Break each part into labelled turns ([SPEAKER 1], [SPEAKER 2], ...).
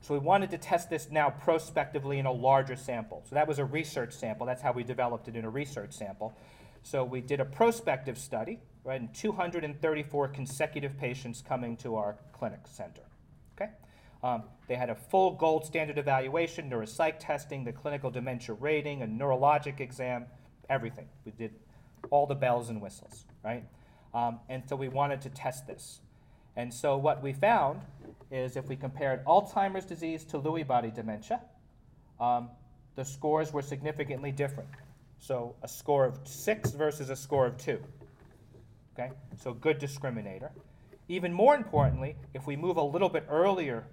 [SPEAKER 1] So we wanted to test this now prospectively in a larger sample. So that was a research sample. That's how we developed it in a research sample. So we did a prospective study, right, and 234 consecutive patients coming to our clinic center. Okay? Um, they had a full gold standard evaluation, neuropsych testing, the clinical dementia rating, a neurologic exam, everything. We did all the bells and whistles, right? Um, and so we wanted to test this. And so what we found is if we compared Alzheimer's disease to Lewy body dementia, um, the scores were significantly different. So a score of six versus a score of two. Okay, so good discriminator. Even more importantly, if we move a little bit earlier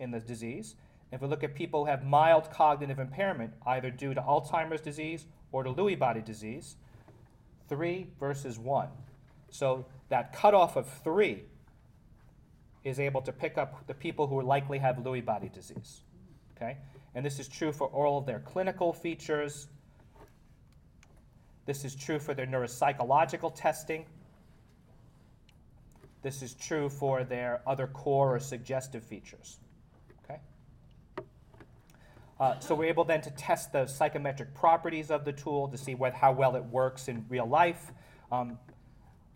[SPEAKER 1] in the disease, if we look at people who have mild cognitive impairment, either due to Alzheimer's disease or to Lewy body disease, three versus one. So that cutoff of three is able to pick up the people who likely have Lewy body disease. Okay? And this is true for all of their clinical features. This is true for their neuropsychological testing. This is true for their other core or suggestive features. Okay? Uh, so we're able then to test the psychometric properties of the tool to see what, how well it works in real life. Um,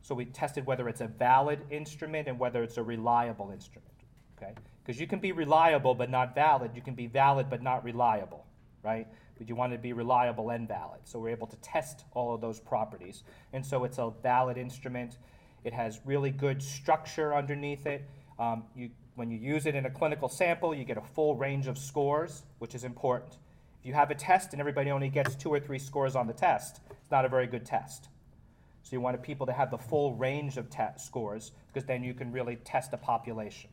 [SPEAKER 1] so we tested whether it's a valid instrument and whether it's a reliable instrument. Okay? Because you can be reliable but not valid. You can be valid but not reliable, right? But you want to be reliable and valid. So we're able to test all of those properties. And so it's a valid instrument. It has really good structure underneath it. Um, you, when you use it in a clinical sample, you get a full range of scores, which is important. If you have a test and everybody only gets two or three scores on the test, it's not a very good test. So you wanted people to have the full range of scores because then you can really test a population.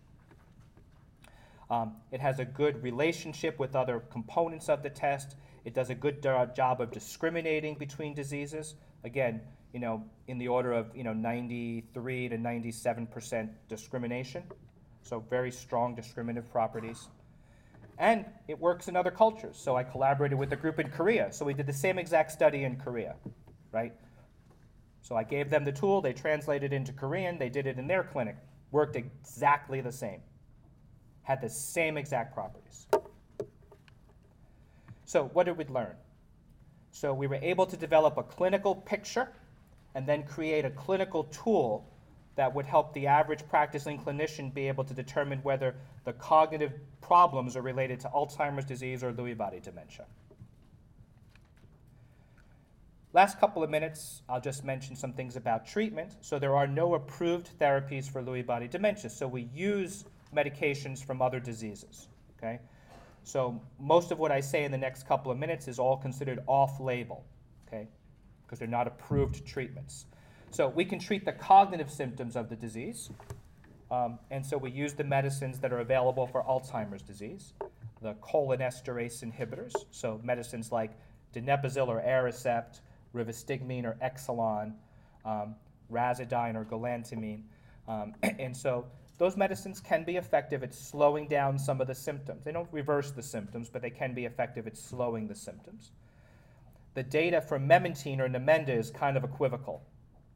[SPEAKER 1] Um, it has a good relationship with other components of the test. It does a good job of discriminating between diseases. Again, you know, in the order of you know 93 to 97 percent discrimination. So very strong discriminative properties. And it works in other cultures. So I collaborated with a group in Korea. So we did the same exact study in Korea, right? So I gave them the tool, they translated it into Korean, they did it in their clinic. Worked exactly the same. Had the same exact properties. So what did we learn? So we were able to develop a clinical picture and then create a clinical tool that would help the average practicing clinician be able to determine whether the cognitive problems are related to Alzheimer's disease or Lewy body dementia. Last couple of minutes, I'll just mention some things about treatment. So there are no approved therapies for Lewy body dementia, so we use medications from other diseases. Okay? So most of what I say in the next couple of minutes is all considered off-label, okay? Because they're not approved treatments. So we can treat the cognitive symptoms of the disease, um, and so we use the medicines that are available for Alzheimer's disease, the cholinesterase inhibitors, so medicines like donepezil or Aricept, rivastigmine or Exelon, um, or galantamine. Um, and so those medicines can be effective at slowing down some of the symptoms. They don't reverse the symptoms, but they can be effective at slowing the symptoms. The data for memantine or Namenda is kind of equivocal.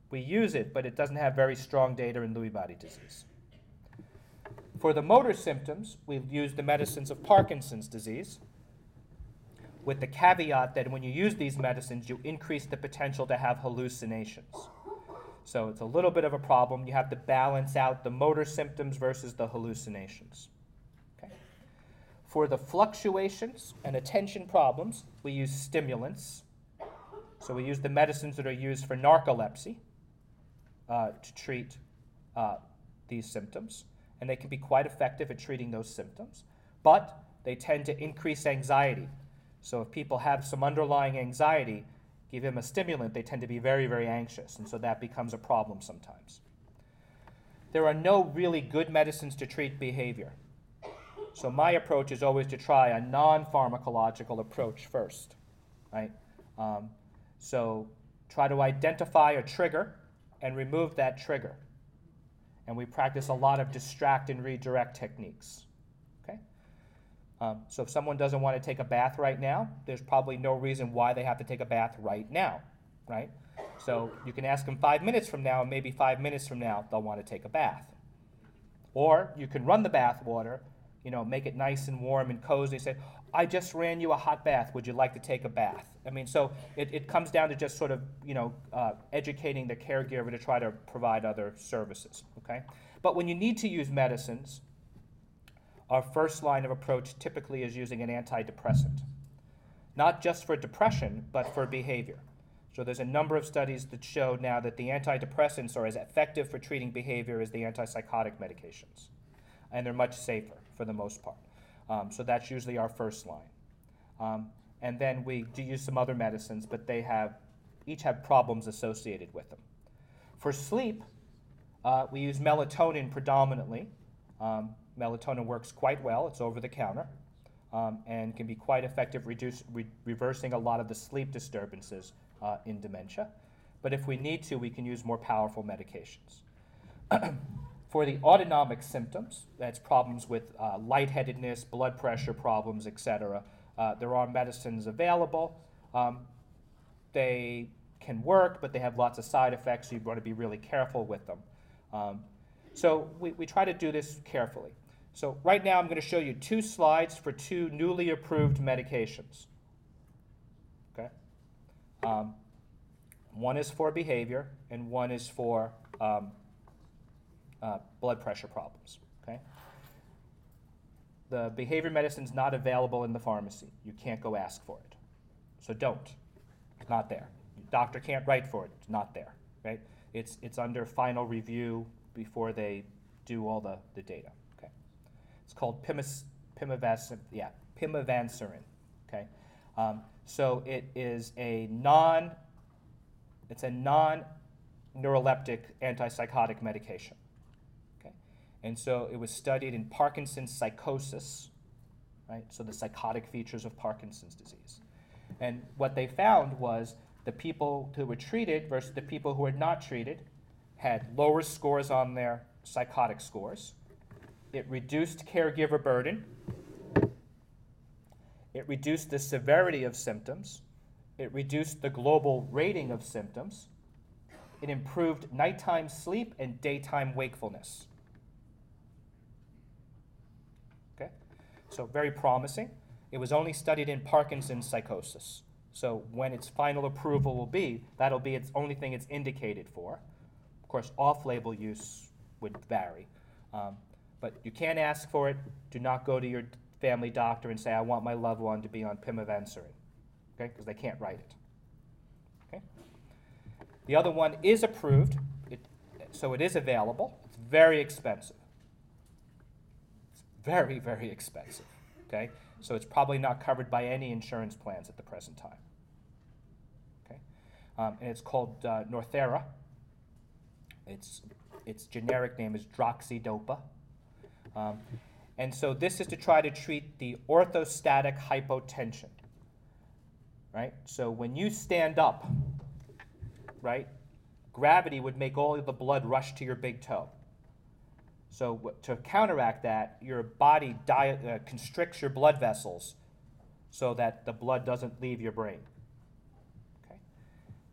[SPEAKER 1] We use it, but it doesn't have very strong data in Lewy body disease. For the motor symptoms, we've used the medicines of Parkinson's disease, with the caveat that when you use these medicines, you increase the potential to have hallucinations. So it's a little bit of a problem. You have to balance out the motor symptoms versus the hallucinations. Okay. For the fluctuations and attention problems, we use stimulants. So we use the medicines that are used for narcolepsy uh, to treat uh, these symptoms, and they can be quite effective at treating those symptoms. But they tend to increase anxiety. So if people have some underlying anxiety, give them a stimulant, they tend to be very, very anxious, and so that becomes a problem sometimes. There are no really good medicines to treat behavior. So my approach is always to try a non-pharmacological approach first, right? Um, so try to identify a trigger and remove that trigger. And we practice a lot of distract and redirect techniques. Um, so if someone doesn't want to take a bath right now, there's probably no reason why they have to take a bath right now, right? So you can ask them five minutes from now, and maybe five minutes from now they'll want to take a bath. Or you can run the bath water, you know, make it nice and warm and cozy. Say, I just ran you a hot bath. Would you like to take a bath? I mean, so it, it comes down to just sort of, you know, uh, educating the caregiver to try to provide other services, okay? But when you need to use medicines, our first line of approach typically is using an antidepressant. Not just for depression, but for behavior. So there's a number of studies that show now that the antidepressants are as effective for treating behavior as the antipsychotic medications. And they're much safer for the most part. Um, so that's usually our first line. Um, and then we do use some other medicines, but they have each have problems associated with them. For sleep, uh, we use melatonin predominantly. Um, melatonin works quite well. It's over the counter um, and can be quite effective reduce, re- reversing a lot of the sleep disturbances uh, in dementia. But if we need to, we can use more powerful medications. For the autonomic symptoms, that's problems with uh, lightheadedness, blood pressure problems, etc., uh, there are medicines available. Um, they can work, but they have lots of side effects, so you want to be really careful with them. Um, so we, we try to do this carefully. So right now I'm going to show you two slides for two newly approved medications. Okay? Um, one is for behavior, and one is for um, uh, blood pressure problems. Okay? The behavior medicine is not available in the pharmacy. You can't go ask for it. So don't. It's not there. Your doctor can't write for it. It's not there. Right? It's, it's under final review before they do all the, the data. It's called pimavanserin. Yeah. Okay? Um, so it is a non, it's a non-neuroleptic antipsychotic medication. Okay? And so it was studied in Parkinson's psychosis, right? So the psychotic features of Parkinson's disease. And what they found was the people who were treated versus the people who were not treated had lower scores on their psychotic scores. It reduced caregiver burden. It reduced the severity of symptoms. It reduced the global rating of symptoms. It improved nighttime sleep and daytime wakefulness. Okay? So very promising. It was only studied in Parkinson's psychosis. So when its final approval will be, that'll be its only thing it's indicated for. Of course, off-label use would vary. Um, but you can't ask for it. Do not go to your family doctor and say, I want my loved one to be on pimavanserin, okay? Because they can't write it. Okay? The other one is approved, it, so it is available. It's very expensive It's very, very expensive. Okay? So it's probably not covered by any insurance plans at the present time. Okay? Um, and it's called uh, Northera. Its, its generic name is Droxidopa. Um, and so this is to try to treat the orthostatic hypotension. Right? So when you stand up, right, gravity would make all of the blood rush to your big toe. So to counteract that, your body uh, constricts your blood vessels so that the blood doesn't leave your brain. Okay?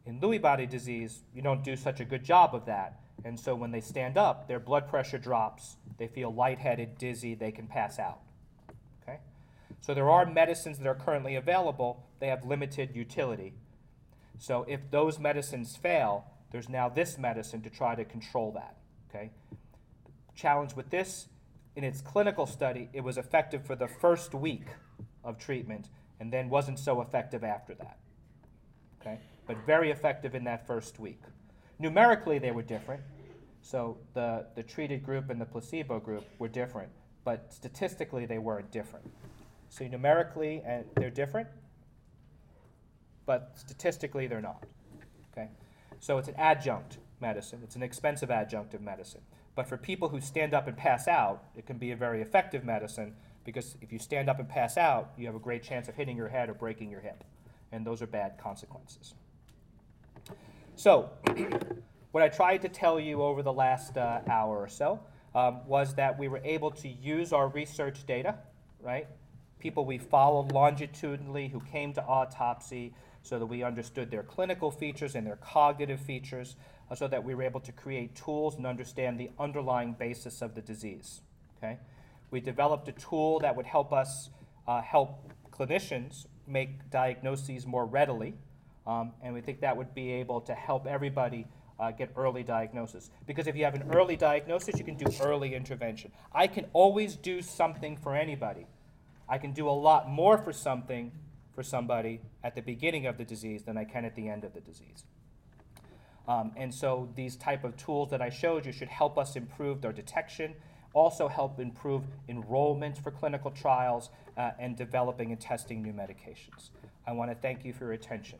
[SPEAKER 1] In Lewy body disease, you don't do such a good job of that. And so when they stand up, their blood pressure drops, they feel lightheaded, dizzy, they can pass out. Okay? So there are medicines that are currently available, they have limited utility. So if those medicines fail, there's now this medicine to try to control that. Okay? challenge with this, in its clinical study, it was effective for the first week of treatment and then wasn't so effective after that. Okay? But very effective in that first week. Numerically, they were different. So the, the treated group and the placebo group were different, but statistically, they weren't different. So numerically, and they're different, but statistically, they're not. Okay? So it's an adjunct medicine. It's an expensive adjunctive medicine. But for people who stand up and pass out, it can be a very effective medicine because if you stand up and pass out, you have a great chance of hitting your head or breaking your hip. And those are bad consequences. So, what I tried to tell you over the last uh, hour or so um, was that we were able to use our research data, right? People we followed longitudinally who came to autopsy so that we understood their clinical features and their cognitive features uh, so that we were able to create tools and understand the underlying basis of the disease. Okay? We developed a tool that would help us, uh, help clinicians make diagnoses more readily. Um, and we think that would be able to help everybody uh, get early diagnosis. Because if you have an early diagnosis, you can do early intervention. I can always do something for anybody. I can do a lot more for something for somebody at the beginning of the disease than I can at the end of the disease. Um, and so these type of tools that I showed you should help us improve their detection, also help improve enrollment for clinical trials, uh, and developing and testing new medications. I want to thank you for your attention.